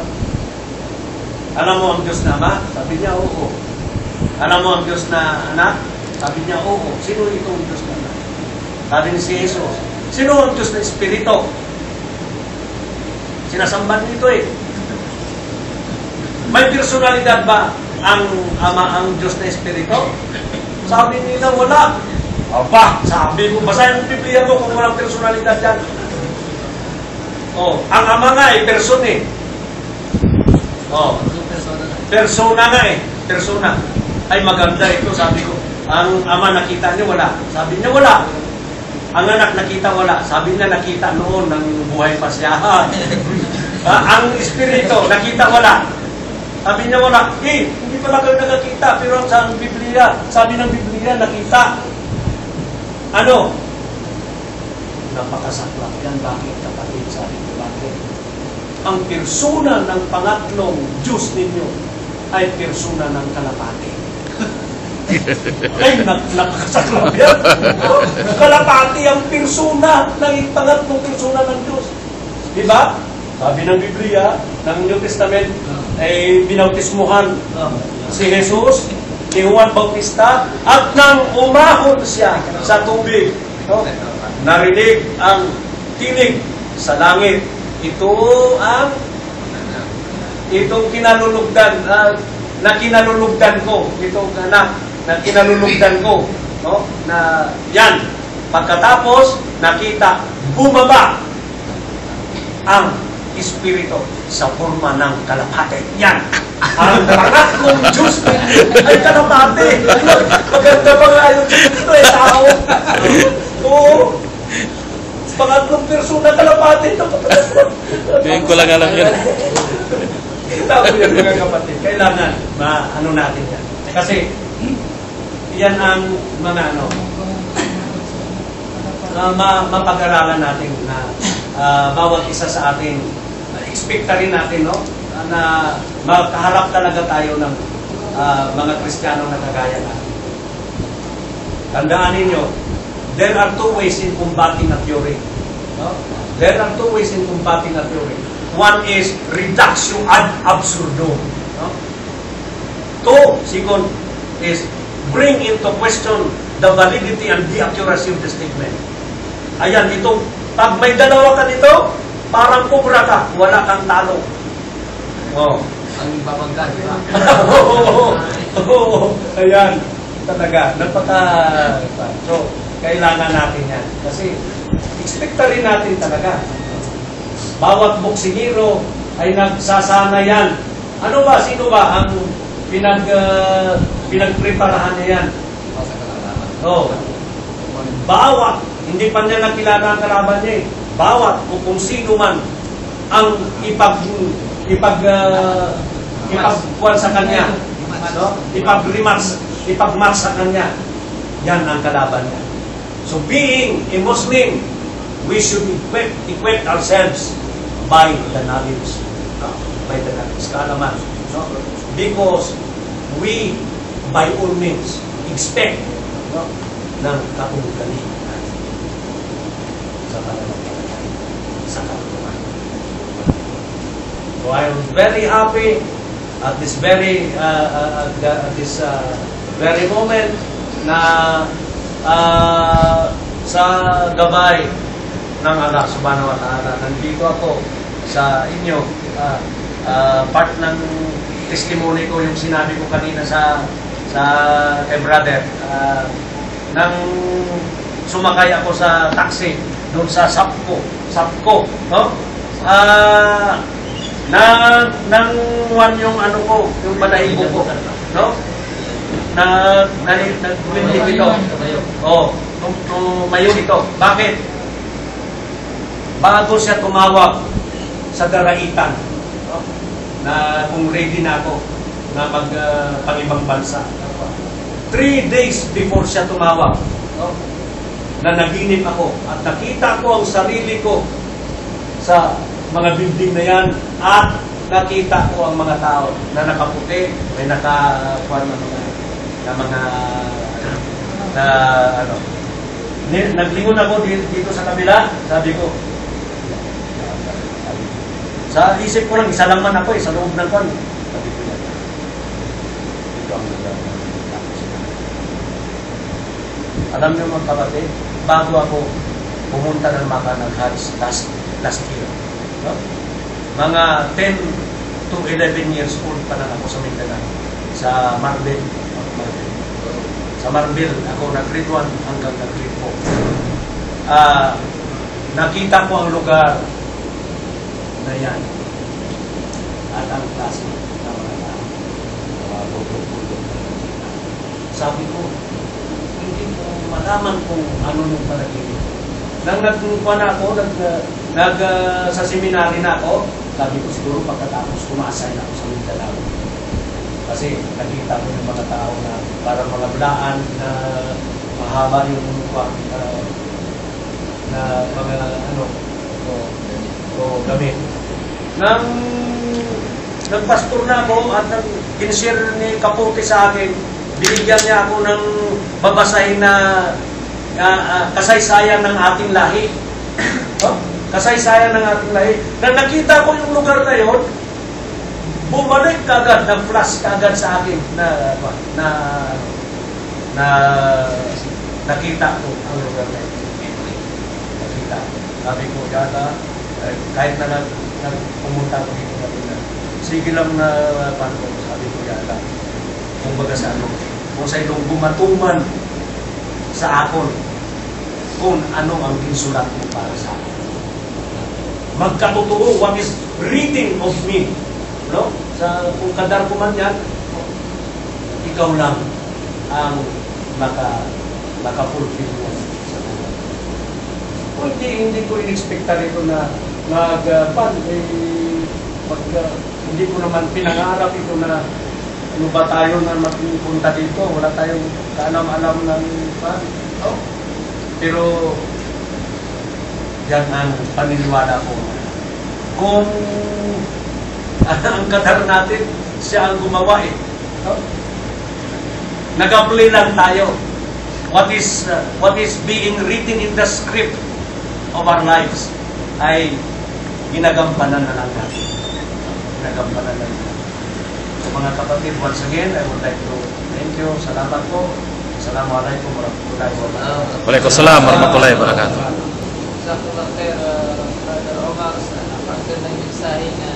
alam mo ang Diyos na ama? Sabi niya, oo. Alam mo ang Diyos na anak? Sabi niya, oo. Sino itong Diyos na anak? Sabi ni si Jesus, sino ang Diyos na espiritu? Sinasamban nito eh. May personalidad ba ang ama ang Diyos na espiritu? Sabi nila, wala. Aba, sabi ko, basahin ang Biblia mo kung walang personalidad yan. Oh, ang ama nga eh, person eh. Oh, persona nga eh, persona. Ay maganda ito, sabi ko. Ang ama nakita niyo, wala. Sabi niya, wala. Ang anak nakita, wala. Sabi niya, nakita noon ng buhay pa siya. Ah, ang espiritu, nakita, wala. Sabi niya, wala. Eh, hindi pala kayo nakakita. Pero sa Biblia, sabi ng Biblia, nakita. Ano? Napakasaklap yan. Bakit kapatid? Sabi ko, bakit? Ang persona ng pangatlong Diyos ninyo ay persona ng kalapati. ay, nak nakakasaklap yan. kalapati ang persona ng pangatlong persona ng Diyos. Di ba? Sabi ng Biblia, ng New Testament, ay binautismuhan si Jesus, ni Juan Bautista, at nang umahon siya sa tubig, no? narinig ang tinig sa langit. Ito ang itong kinalulugdan ah, na kinalulugdan ko, itong anak na kinalulugdan ko, no? Na yan. Pagkatapos nakita bumaba ang espiritu sa forma ng kalapate. Yan. Ang pangatlong Diyos ay kalapate. Maganda pa nga yung Diyos eh, tao. Oo. Pangatlong persona kalapate. Ngayon ko lang alam yun. Tao yan mga kapatid. Kailangan ma-ano natin yan. Kasi yan ang mga ano na ma mapag-aralan natin na ah, bawat isa sa atin uh, expecta rin natin no na makaharap talaga tayo ng ah, mga Kristiyano na kagaya natin. Tandaan ninyo, there are two ways in combating a theory. No? There are two ways in combating a theory. One is reduction ad absurdum. No? Two, second, is bring into question the validity and the accuracy of the statement. Ayan, itong, pag may dalawa ka nito, parang kubra ka, wala kang talo. Oh. Ang babangga, di ba? Oo, oo, ayan, talaga, napaka, so, kailangan natin yan. Kasi, expecta rin natin talaga. Bawat boksingero ay nagsasana yan Ano ba, sino ba ang pinag, uh, pinagpreparahan niya yan? Oh. Bawat, hindi pa niya nakilala ang kalaban niya eh. Bawat kung, kung sino man ang ipag, ipag, uh, ipagkuhan sa kanya, no? ipag-rematch, ipag-match sa kanya, yan ang kalaban niya. So being a Muslim, we should equip, equip ourselves by the knowledge, no? by the knowledge, kaalaman. No? Because we, by all means, expect no? ng kapunggalingan sa pananampalataya, sa kaluman. So I'm very happy at this very uh, uh, uh, at this uh, very moment na uh, sa gabay ng Allah subhanahu wa ta'ala nandito ako sa inyo uh, uh, part ng testimony ko yung sinabi ko kanina sa sa kay brother uh, nang sumakay ako sa taxi doon sa Sapco Sapco no? Ah na nang one yung ano ko yung balahibo ko no? Na na nagkumindig ito oh tum, tumayo ito bakit? Bago siya tumawag sa daraitan no? na kung ready na ako na mag uh, pangibang bansa. Three days before siya tumawag no? Na naginip ako at nakita ko ang sarili ko sa mga building na yan at nakita ko ang mga tao na nakaputi, may nakakuan na mga na mga na ano. Naglingon ako dito, sa kabila sabi ko sa isip ko lang isa lang man ako eh sa loob ng kwan sabi ko yan. Alam niyo mga kapatid bago ako pumunta ng Maka ng Hajj last, last year no? mga 10 to 11 years old pa lang ako sa Mindanao. Sa Marbel Marbel sa Marbel ako na grade 1 hanggang na grade 4 ah nakita ko ang lugar na yan. At ang klase ng mga tao. Sabi ko malaman kung ano yung panaginip nang nagkuha na ako nag, nag ah, sa seminary na ako sabi ko siguro pagkatapos kumasay na ako sa Mindanao kasi nakita ko yung mga tao na parang mga blaan na mahaba yung mukha na, na mga ano o, o gamit. Nang nagpastor na ako at nang kinshare ni Kaputi sa akin, binigyan niya ako ng babasahin na ah, ah, kasaysayan ng ating lahi. oh? Kasaysayan ng ating lahi. Nang nakita ko yung lugar na yon, bumalik kagad, nag-flash kagad sa akin na na na nakita ko ang lugar na yun. Nakita. Sabi ko, yata, eh, kahit na nag, nag pumunta ko dito na sige lang na uh, paano ko, sabi ko yata, kung baga sa ano, kung sa ilong gumatuman sa akon, kung ano ang kinsulat mo para sa akin. Magkatotoo, what is reading of me, no? Sa kung kadar ko man yan, ikaw lang ang maka makapulfil mo sa buhay. Kung hindi, hindi ko in-expecta rito na mag uh, pan, eh, pag, uh, hindi ko naman pinangarap ito na ano ba tayo na magpunta dito, wala tayong kaalam-alam ng pan. No? Pero yan ang paniniwala ko. Kung ang kadar natin, siya ang gumawa eh. No? Nag-apply lang tayo. What is uh, what is being written in the script of our lives ay ginagampanan na lang natin. Ginagampanan na lang natin. So mga kapatid, once again, I would like to thank you. Salamat po. Assalamualaikum warahmatullahi wabarakatuh. Waalaikumsalam warahmatullahi wabarakatuh. Sakto lang sir, Brother Omar, sa parte ng mensahe na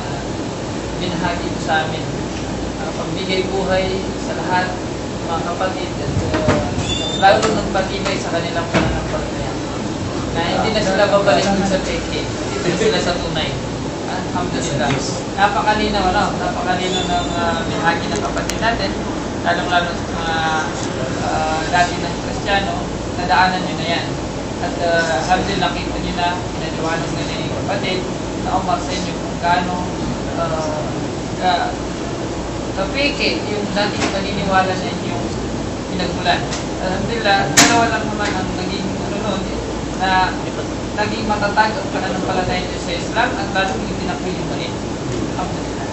binahagi mo sa amin. Uh, pagbigay buhay sa lahat, mga kapatid, at uh, lalo ng pagibay sa kanilang pananampalataya. Na hindi na sila babalik sa peke, dito sila sa tunay. Ah, Alhamdulillah. Napakalinaw, ano? Napakalinaw ng uh, binahagi ng kapatid natin, lalong-lalo sa mga uh, dati ng Kristiyano, nadaanan nyo na yan. At uh, alhamdulillah, kita nyo na, pinaliwanag na ni kapatid, na umar sa inyo kung gaano uh, ka, kapike yung dating paniniwala na inyong pinagmulan. Alhamdulillah, dalawa lang naman ang naging ano nun, na naging matatag ang pananampalataya niyo sa Islam at lalong pinapili mo rin. Alhamdulillah.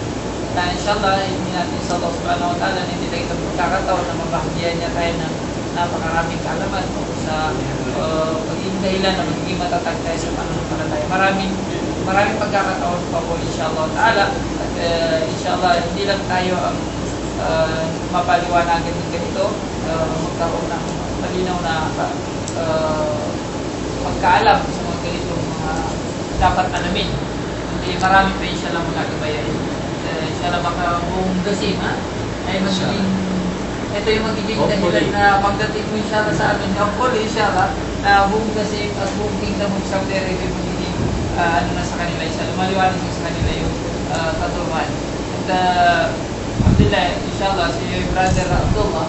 Na inshallah, hindi natin sa Allah subhanahu wa ta'ala na hindi tayo na mabahagyan niya tayo ng napakaraming kaalaman tungkol sa uh, pagiging dahilan na magiging matatag tayo sa pananampalataya. Maraming maraming pagkakataon pa po inshallah ta'ala at uh, inshallah hindi lang tayo ang uh, mapaliwanagan ng ganito uh, magkaroon ng malinaw na uh, pagkaalam sa ganitong mga dapat alamin. Hindi marami pa inshallah magagabayan. Uh, inshallah baka buong gasim ha, ay magiging ito yung magiging dahilan na pagdating mo inshallah sa amin, hopefully inshallah, na buong gasim at buong kingdom of Saudi Arabia magiging uh, ano na sa kanila, inshallah, maliwanag na sa kanila yung uh, katuruan. At uh, alhamdulillah, inshallah, si brother Abdullah,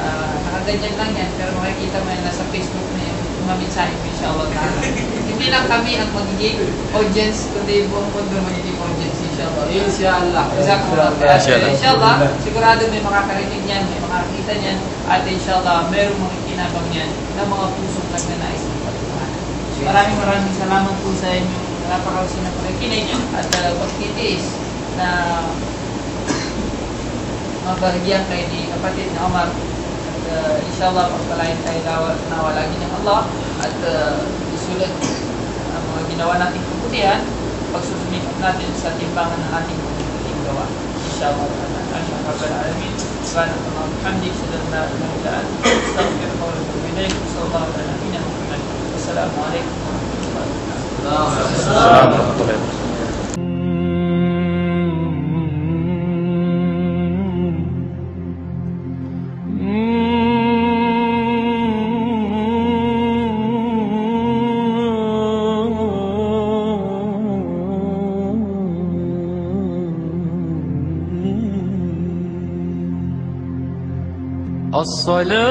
uh, nakaganyan lang yan, pero makikita mo yan nasa Facebook na yung mga mensahe mo, inshallah. Hindi lang kami ang magiging audience, kundi buong mundo magiging audience, inshallah. Inshallah. Jazakumullah. Inshallah. Inshallah, sigurado may makakarinig niyan, may makakita niyan, at inshallah, merong mga kinabang niyan ng mga pusong nagnanais ng patutuhanan. Maraming maraming salamat po sa inyong napakausin na pakikinig at uh, pagtitiis na mabahagyan kay ni kapatid na Omar. At uh, inshallah, pagpalain tayo nawa lagi ng Allah at uh, isulat ang mga ginawa nating kabutihan pagsusumikap natin sa timbangan ng ating kabutihan gawa. Inshallah. Asyik Rabbal Alamin. Hamdik. Sallallahu alaihi wa sallam. Astaghfirullah wa atubu ilaik. Sallallahu alaihi wa sallam. Wassalamualaikum warahmatullahi wabarakatuh. Assalamualaikum warahmatullahi الصلاة